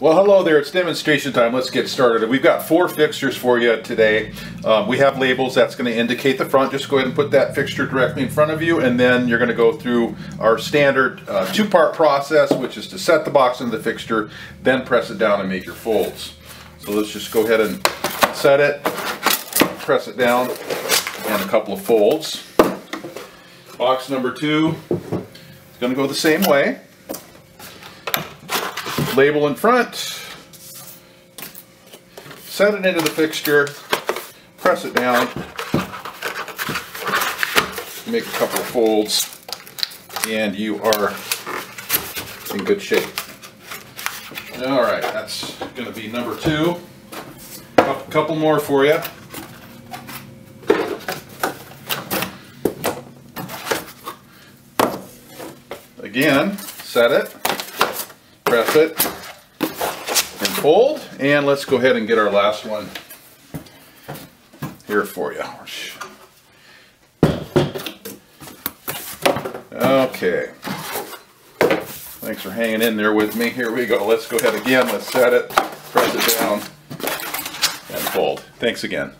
Well, hello there. It's demonstration time. Let's get started. We've got four fixtures for you today. Um, we have labels that's going to indicate the front. Just go ahead and put that fixture directly in front of you, and then you're going to go through our standard uh, two-part process, which is to set the box into the fixture, then press it down and make your folds. So let's just go ahead and set it, press it down, and a couple of folds. Box number two is going to go the same way label in front, set it into the fixture, press it down, make a couple of folds, and you are in good shape. All right, that's going to be number two. A couple more for you. Again, set it press it and fold. And let's go ahead and get our last one here for you. Okay. Thanks for hanging in there with me. Here we go. Let's go ahead again. Let's set it, press it down, and fold. Thanks again.